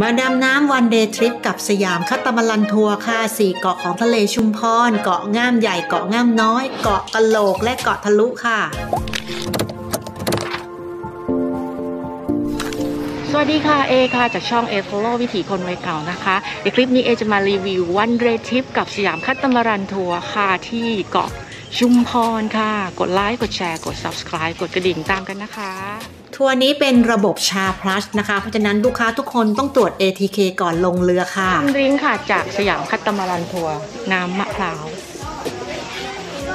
มาดำน้ำ one day trip กับสยามคาตามารันทัวร์ค่ะสี่เกาะของทะเลชุมพร เกาะง่ามใหญ่เกาะง่ามน้อย เกาะกะโหลกและเกาะทะลุค่ะ สวัสดีค่ะเอค่ะ จากช่องเอฟโลวิถีคนวัยเก๋านะคะในคลิปนี้เอจะมารีวิว one day trip กับสยามคาตามารันทัวร์ค่ะที่เกาะ ชุมพรค่ะ กดไลค์ กดแชร์ กด subscribe กดกระดิ่งตามกันนะคะ ทัวร์นี้เป็นระบบ SHA Plus นะคะ เพราะฉะนั้นลูกค้าทุกคนต้องตรวจ ATK ก่อนลงเรือค่ะ welcome drink ค่ะจากสยามคาตามารันทัวร์น้ำมะพร้าว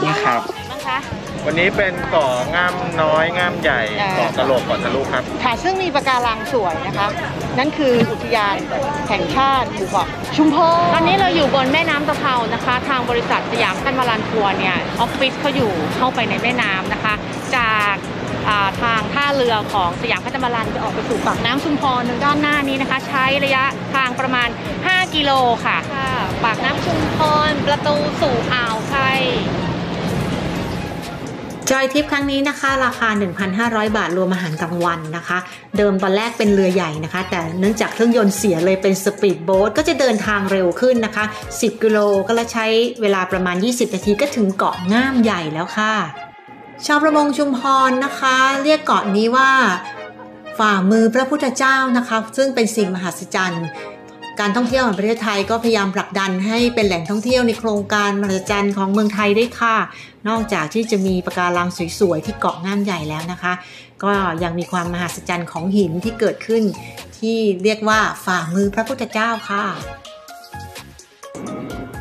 นี่ครับบ้าง คะ วันนี้เป็นเกาะง่ามน้อยง่ามใหญ่อ่าเกาะกะโหลกเกาะทะลุครับ ค่ะซึ่งมีปะการังสวยนะคะ นั่นคืออุทยานแห่งชาติหมู่เกาะชุมพรตอนนี้เราอยู่บนแม่น้ำตะเภานะคะ ทางบริษัทสยามคาตามารันทัวร์เนี่ยออฟฟิศเขาอยู่เข้าไปในแม่น้ำนะคะ จากอ่าทางท่าเรือของสยามคัตมารันจะออกไปสู่ปากน้ำชุมพรทางด้านหน้านี้นะคะ ใช้ระยะทางประมาณ 5 กิโลค่ะค่ะปากน้ำชุมพรประตูสู่อ่าวไทย จอยทิปครั้งนี้นะคะ ราคา 1,500 บาทรวมอาหารกลางวันนะคะ เดิมตอนแรกเป็นเรือใหญ่นะคะ แต่เนื่องจากเครื่องยนต์เสียเลยเป็นสปีดโบ๊ทก็จะเดินทางเร็วขึ้นนะคะ 10 กิโลก็ละใช้เวลาประมาณ 20 นาทีก็ถึงเกาะง่ามใหญ่แล้วค่ะ ชาวประมงชุมพรนะคะ เรียกเกาะนี้ว่าฝ่ามือพระพุทธเจ้านะคะ ซึ่งเป็นสิ่งมหัศจรรย์ การท่องเที่ยวแห่งประเทศไทยก็พยายามผลักดันให้เป็นแหล่งท่องเที่ยวในโครงการมหัศจรรย์ของเมืองไทยได้ค่ะ นอกจากที่จะมีปะการังสวยๆที่เกาะงามใหญ่แล้วนะคะ ก็ยังมีความมหัศจรรย์ของหินที่เกิดขึ้น ที่เรียกว่าฝ่ามือพระพุทธเจ้าค่ะ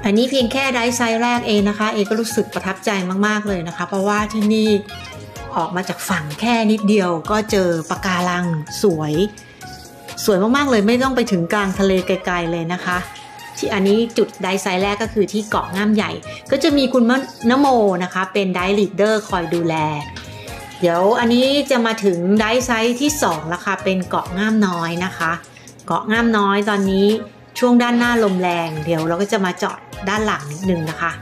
อันนี้เพียงแค่ dive site แรกเองนะคะ เอก็รู้สึกประทับใจมากๆเลยนะคะ เพราะว่าที่นี่ออกมาจากฝั่งแค่นิดเดียวก็เจอปะการังสวย สวยมากๆเลยไม่ต้องไปถึงกลางทะเลไกลๆเลยนะคะ ที่อันนี้จุด dive site แรกก็คือที่เกาะง่ามใหญ่ ก็จะมีคุณนโมนะคะ เป็น dive leader คอยดูแล เดี๋ยวอันนี้จะมาถึง dive siteที่2แล้วค่ะเป็นเกาะง่ามน้อยนะคะ เกาะง่ามน้อยตอนนี้ช่วงด้านหน้าลมแรง เดี๋ยวเราก็จะมาจอดด้านหลังนิดนึงนะคะ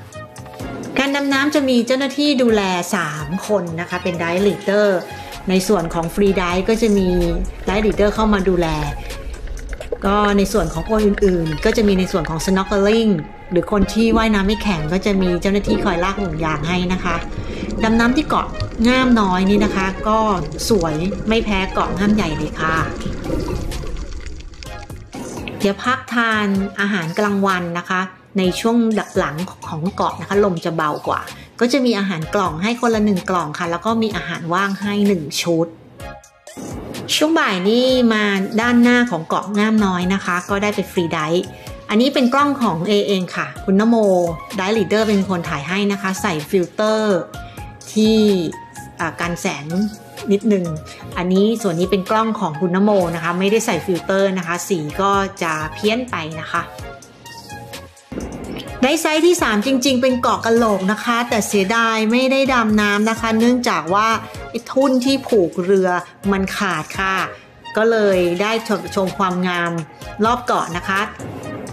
การดำน้ำจะมีเจ้าหน้าที่ดูแล 3 คนนะคะ เป็น dive leader ในส่วนของ freedive ก็จะมี dive leader เข้ามาดูแล ก็ในส่วนของคนอื่น ๆ ก็จะมีในส่วนของ snorkeling หรือคนที่ว่ายน้ำไม่แข็งก็จะมีเจ้าหน้าที่คอยลากห่วงยางให้นะคะดำน้ำที่เกาะง่ามน้อยนี่นะคะ ก็สวยไม่แพ้เกาะง่ามใหญ่เลยค่ะ เดี๋ยวพักทานอาหารกลางวันนะคะ ในช่วงหลังของเกาะนะคะลมจะเบากว่า ก็จะมีอาหารกล่องให้คนละหนึ่งกล่องค่ะ แล้วก็มีอาหารว่างให้หนึ่งชุด ช่วงบ่ายนี่มาด้านหน้าของเกาะง่ามน้อยนะคะ ก็ได้ไปฟรีไดฟ์อันนี้เป็นกล้องของ A เองค่ะ คุณนโมdive leader เป็นคนถ่ายให้นะคะ ใส่ฟิลเตอร์ที่อ่ากันแสงนิดนึง อันนี้ส่วนนี้เป็นกล้องของคุณนโมนะคะ ไม่ได้ใส่ฟิลเตอร์นะคะ สีก็จะเพี้ยนไปนะคะ dive site ที่ 3 จริง ๆ เป็นเกาะกะโหลกนะคะ แต่เสียดายไม่ได้ดำน้ำนะคะ เนื่องจากว่าทุ่นที่ผูกเรือมันขาดค่ะ ก็เลยได้ชมความงามรอบเกาะนะคะ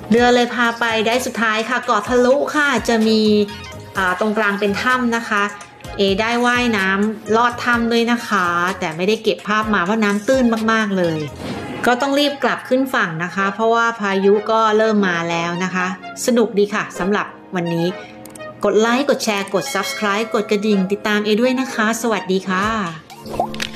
เรือเลยพาไปได้สุดท้ายค่ะเกาะทะลุค่ะจะมีตรงกลางเป็นถ้ำนะคะเอได้ว่ายน้ำลอดถ้ำด้วยนะคะ แต่ไม่ได้เก็บภาพมาเพราะน้ำตื้นมาก ๆ เลย ก็ต้องรีบกลับขึ้นฝั่งนะคะ เพราะว่าพายุก็เริ่มมาแล้วนะคะ สนุกดีค่ะสำหรับวันนี้ กดไลค์ กดแชร์ กด Subscribe กดกระดิ่ง ติดตามเอด้วยนะคะ สวัสดีค่ะ